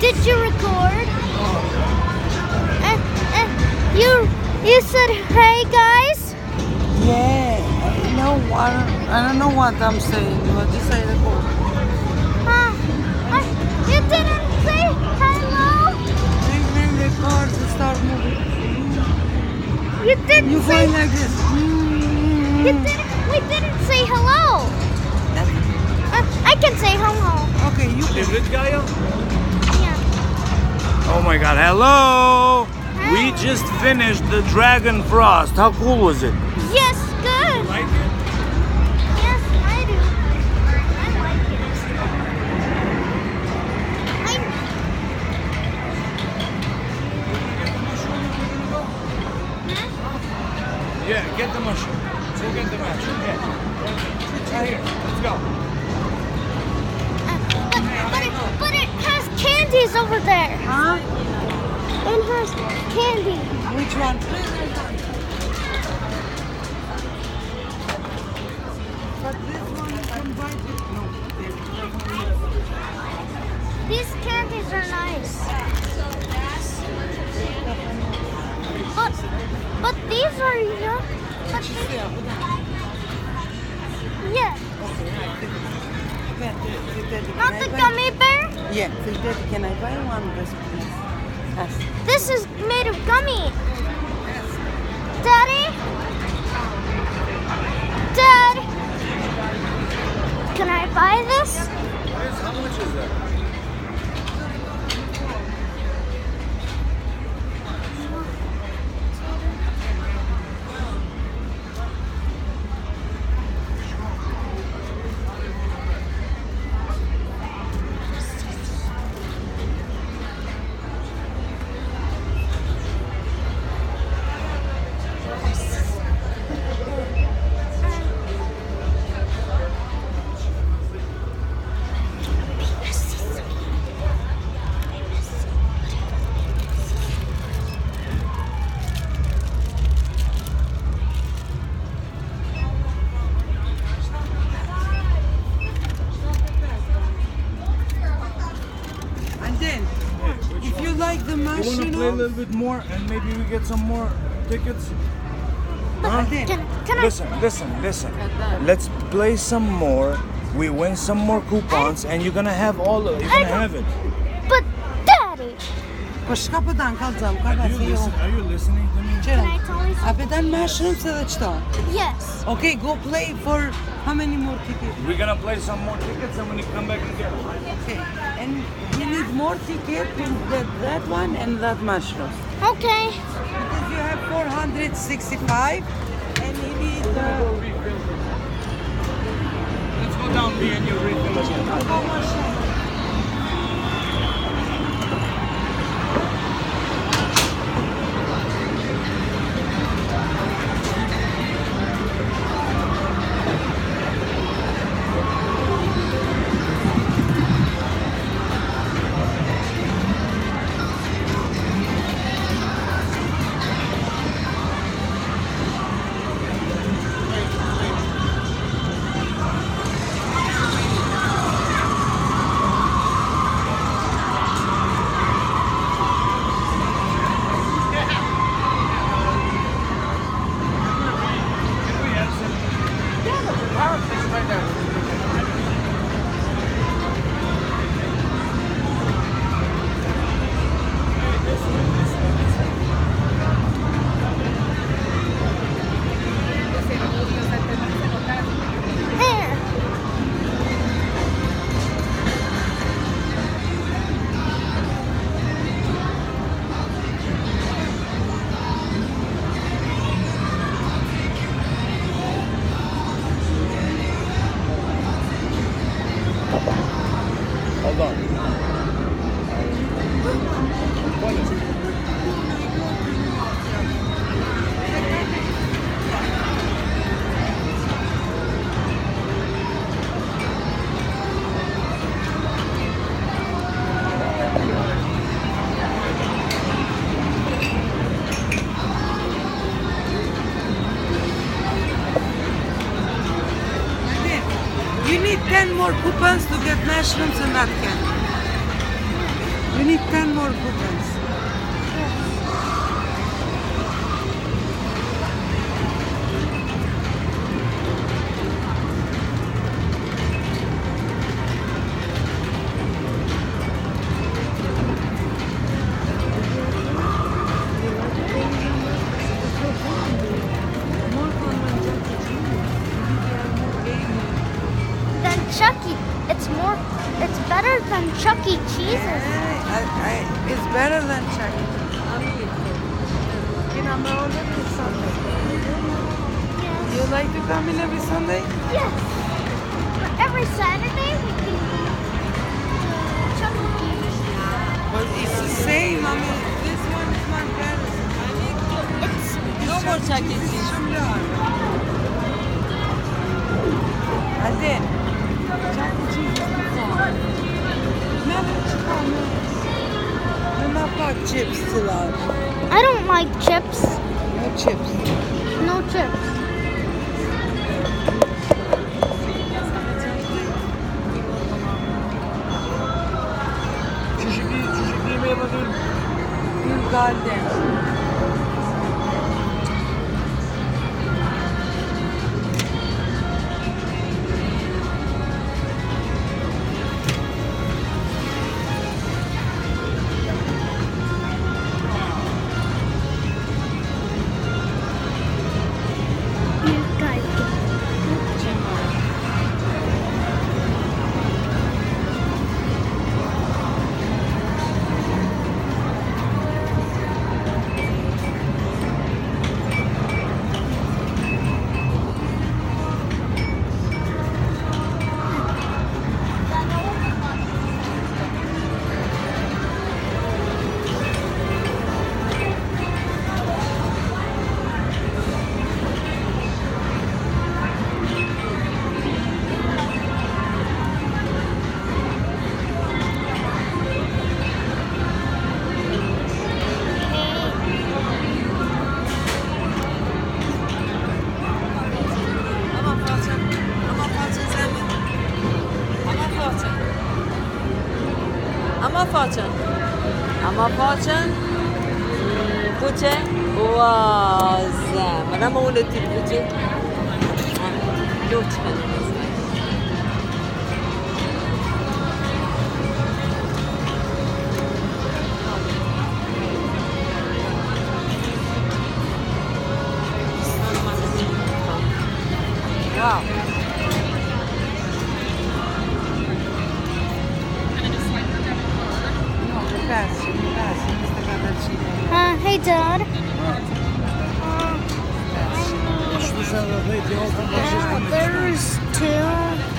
Did you record? Uh, uh, you you said hey guys. Yeah, I know what I don't know what I'm saying. What you say record? Uh, uh, you didn't say hello. Bring bring record and start moving. You didn't You say. going like this. You didn't. We didn't say hello. Uh, I can say hello. Okay, you Is it Gaia? Yeah. Oh my god, hello! We just finished the Dragon Frost. How cool was it? Yes, candies over there. Huh? It has candy. Which one? But this one you. No, These candies are nice. But, but these are uh, yeah. But these, yeah, not the gummy bear. Yeah, so Daddy, can I buy one of this, please? Yes. This is made of gummy. Daddy? Dad? Can I buy this? How much is that? A little bit more and maybe we get some more tickets? Huh? and then, Can, can I? Listen, listen, listen. Let's play some more. We win some more coupons and you're gonna have all of you're gonna have it. But Daddy, Baş kapıdan kalacağım. Are you, Kafası yok. listen, are you listening to me? can I tell you something? Abeden mushroom sıvıçta. Yes. Okay, go play for how many more tickets? We're gonna play some more tickets and when you come back again. Okay, and you need more tickets in that, that one and that mushroom. Okay. Because you have 465 and you need uh, Let's go down B and you refill We need 10 more coupons. chips, Salat. I don't like chips. No chips. No chips. faqen? Ama ma faqen? Mm, puqe? Ua, zemë, në më ullë ti puqe? Ah, Luqme, Uh, hey, Dad. Uh, there's two.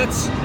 Let's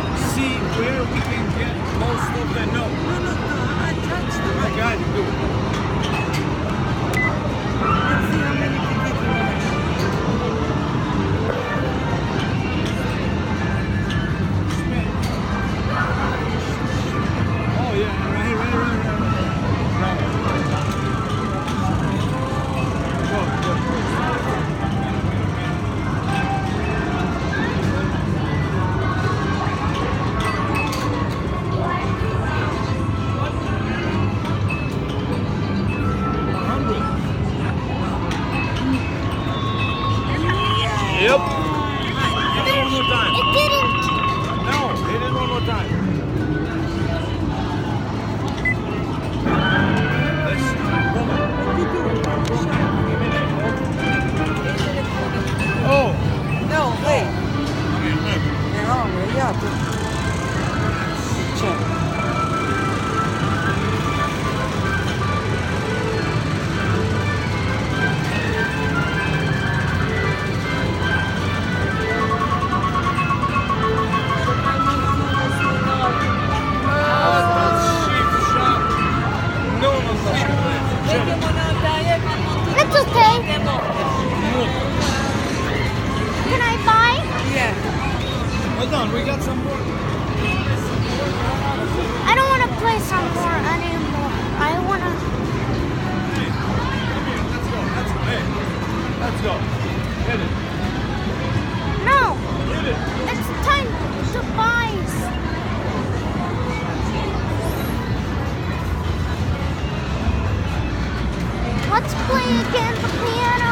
Play again the piano.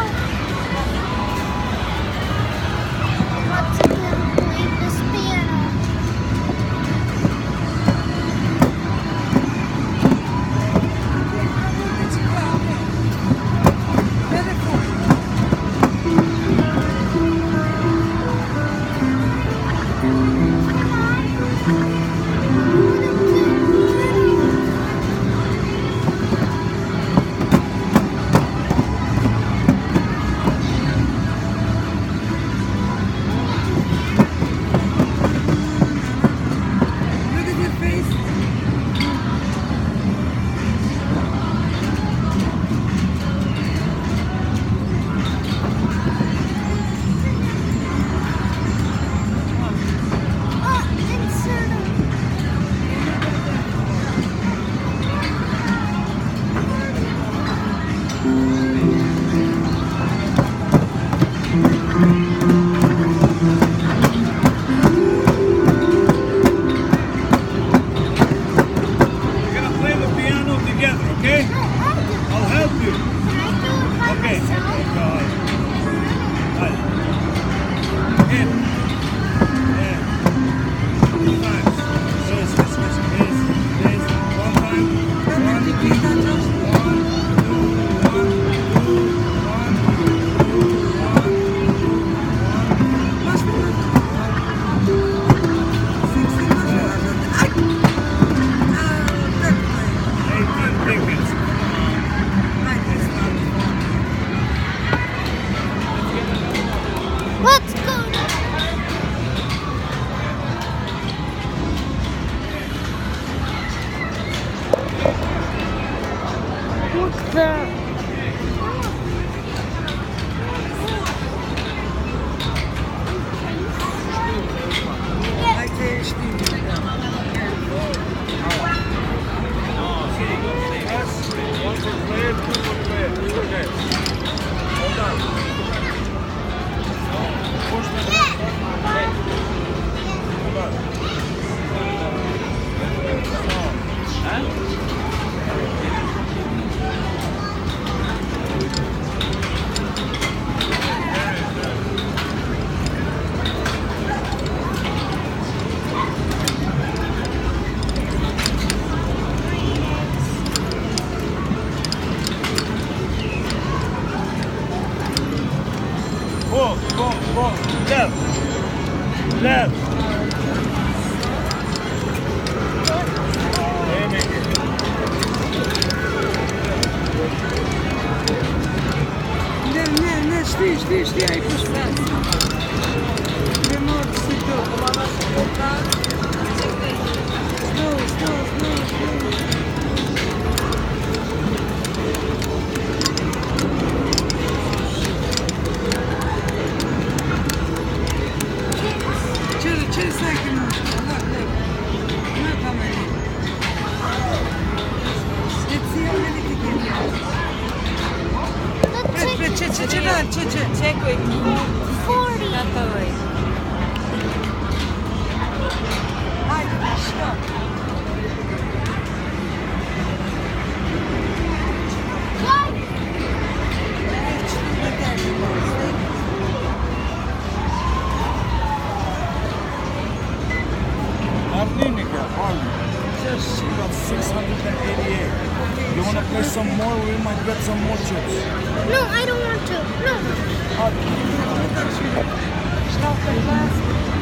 не, не, стій, стій, стій, ай, пусти. Не можу сидіти. Bana şurada çekti. Знову, знову, знову, знову. Через, через всякий Przeczytam, czy, check, check. 40. Na to Aj, Armenica, Armenica. We got 688. You want to play some more? We might get some more chips. No, I don't want to. No. Stop the class.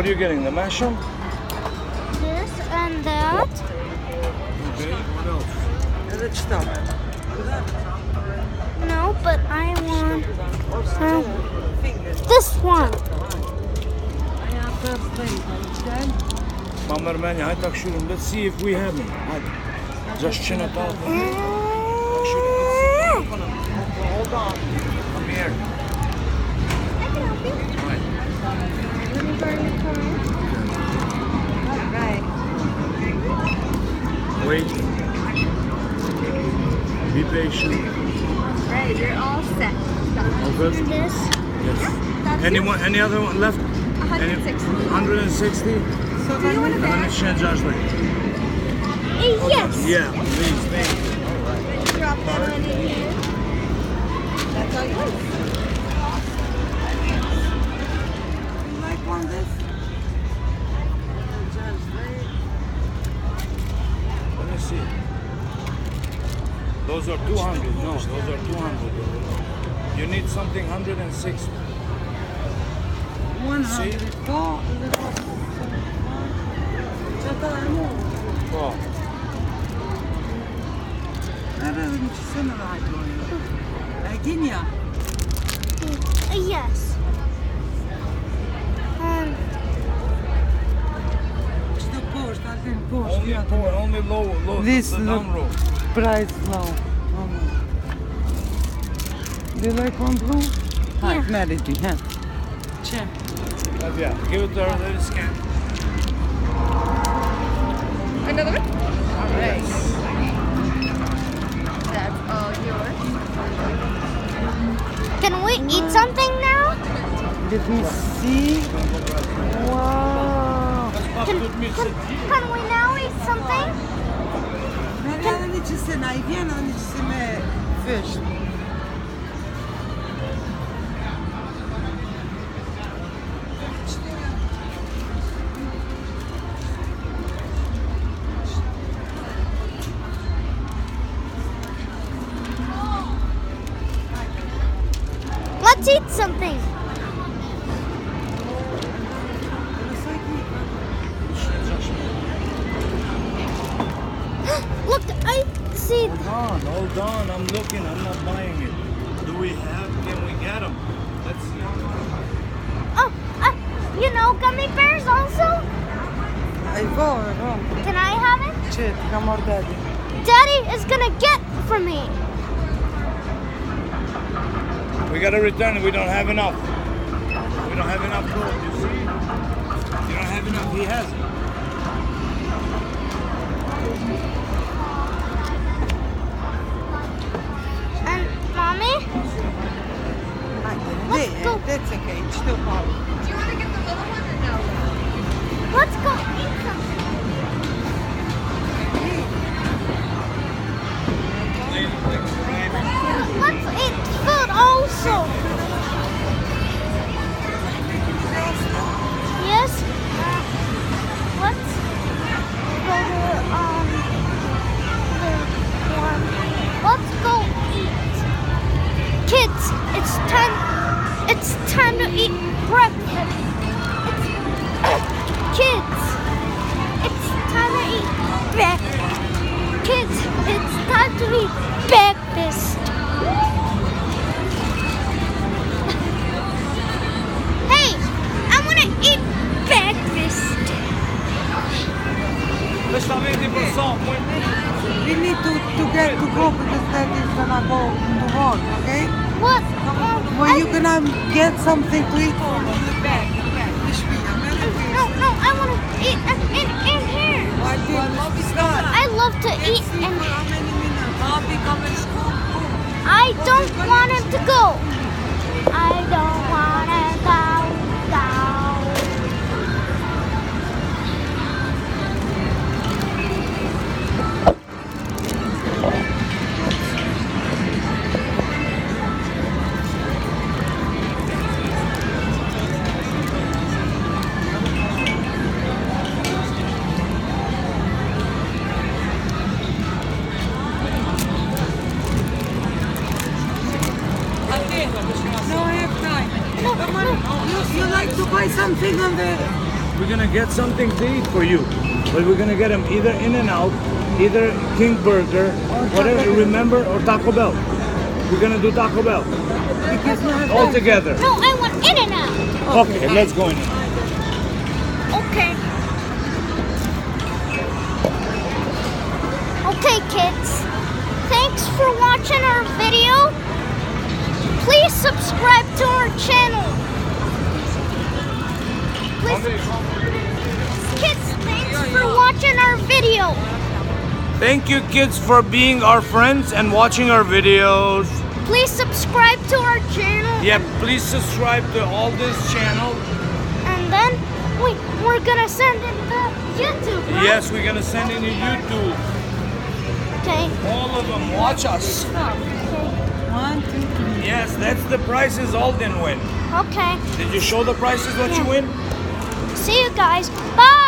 What are you getting? The mushroom? This and that. Okay, what else? Let's stop. No, but I want uh, this one. Mama Romania, I talk shoot Let's see if we have it. Just chin up. Hold on. Come here. Eh. Wait. Be patient. Right, you're all set. All good? This. Yes. Anyone, any other one left? 160. 160? So then we Let me change Ashley. Yes. Yeah, please, thank you. Drop that one in here. Like one this. Let me see. Those are 200. No, those are 200. You need something 160. One hundred. To. Çatal mı? Oh. Nerede ikisini rahat oluyor? Ergin ya. Yes. Post, I think post. Only yeah. poor, only low, low. This the look down row. price low. Do you like one blue? Hi, Yeah. Melody, huh? Check. Uh, yeah, give it to her, let it scan. Another one? Yes. That's all yours. can we eat something now? Let me see. Wow. Can, can, can we now eat something? ce naivian, on disse me vesh. Certo, amor daddy. Daddy is gonna get for me. We gotta return it. We don't have enough. We don't have enough gold. You see? You don't have enough. He has it. We need to, to get to go because that is gonna go to work, okay? What? Um, Well, I- you're gonna get something to eat. The bag, the bag. This week, I'm gonna No, no, I want to eat in, in, in here. I did. Start. I love to eat See in for how many minutes? Bobby, come in school. I don't want him to go. I don't want get something to eat for you, but we're gonna get them either In and Out, either King Burger, whatever. You remember, or Taco Bell. We're gonna do Taco Bell Because no have all together. No, I want in and out. Okay, let's go in. Okay. Okay, kids. Thanks for watching our video. Please subscribe to our channel. Please, for watching our video. Thank you, kids, for being our friends and watching our videos. Please subscribe to our channel. Yeah, please subscribe to all this channel. And then we we're gonna send it to YouTube. Right? Yes, we're gonna send it to YouTube. Okay. All of them. Watch us. One, two, three. Yes, that's the prizes Aldin win. Okay. Did you show the prices what you win? See you guys. Bye.